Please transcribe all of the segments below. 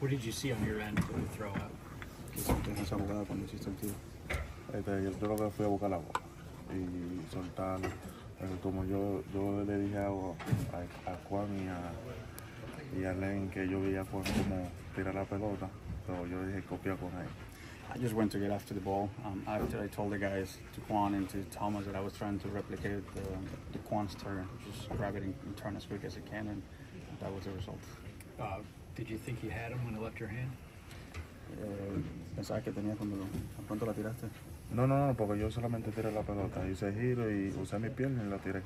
What did you see on your end with the throw up? que solté esa jugada cuando hiciste el tiro. Este, yo, lo que fui a buscar la bola y soltar. Como yo, yo le dije a, a, a Juan y a, y a Len que yo veía a Juan como tirar la pelota, pero yo dije copia con él. I just went to get after the ball. Um, after I told the guys, to Kwan and to Thomas, that I was trying to replicate the, the Kwan's turn, just grab it and, and turn as quick as I can, and that was the result. Uh, did you think you had him when it left your hand? Eh, pensaba que tenía cuando a cuánto la tiraste. No, no, no, porque yo solamente tiré la pelota, hice giro y usé mi pierna y la tiré.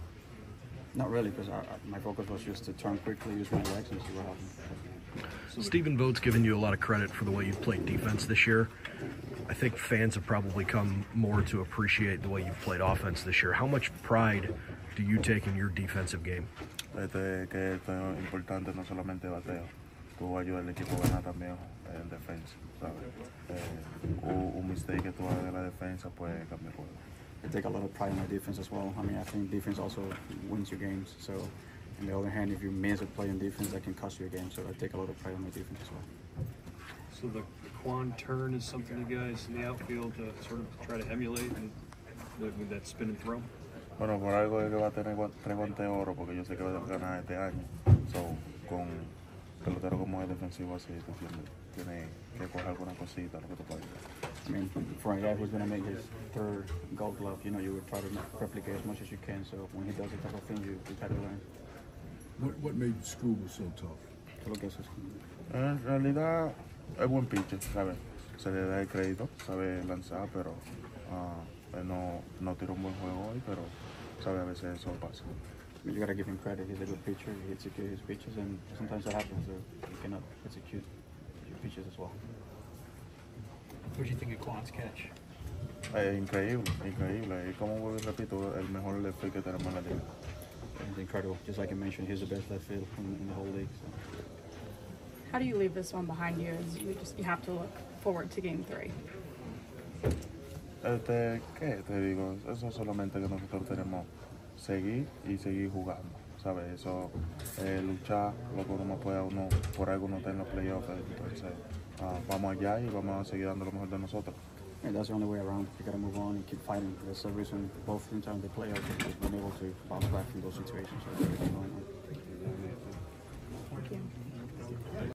Not really, because my focus was just to turn quickly, use my legs, and see what happened. Stephen Vogt's given you a lot of credit for the way you've played defense this year. I think fans have probably come more to appreciate the way you've played offense this year. How much pride do you take in your defensive game? Este, que esto es importante, no solamente bateo, tú ayudas al equipo a ganar también en defensa, ¿sabes? Eh, un, un mistake que tú hagas en la defensa puede cambiar el juego. I take a lot of pride in my defense as well. I mean, I think defense also wins your games. So, on the other hand, if you miss a play in defense, that can cost you a game. So, I take a lot of pride in my defense as well. So the Kwan turn is something you guys in the outfield uh, sort of try to emulate with with that spin and throw. Bueno, por algo es que va a tener tres guantes de oro, porque yo sé que va a ganar este año. So, con pelotero como es defensivo así, tú tienes, que coger alguna cosita, lo que tú puedas. I mean, for a guy who's going to make his third gold glove, you know, you would try to replicate as much as you can. So, when he does the type of thing, you, you try to learn. What, what made Scuba so tough? ¿Qué es lo que es? En realidad es buen pitcher, ¿sabes? Se le da el crédito, sabe lanzar, pero él no, no tiró un buen juego hoy, pero sabe a veces eso pasa. I mean, you got to give him credit. He's a good pitcher. He executes his pitches, and sometimes that happens. So you cannot execute your pitches as well. What do you think of Kwan's catch? Es increíble, increíble. Y como vuelvo y repito, el mejor left field que tenemos en la liga. It's incredible. Just like I mentioned, he's the best left field in, in the whole league. So. How do you leave this one behind you as you just you have to look forward to game three? Este, ¿qué te digo? Eso solamente que nosotros tenemos seguir y seguir jugando. ¿Sabes? Eso, eh, luchar lo que uno pueda, uno, por algo uno está en los playoffs. Entonces, ah, vamos allá y vamos a seguir dando lo mejor de nosotros. That's the only way around. You gotta move on and keep fighting. That's the reason both teams are in the playoffs. Able to bounce back from those situations.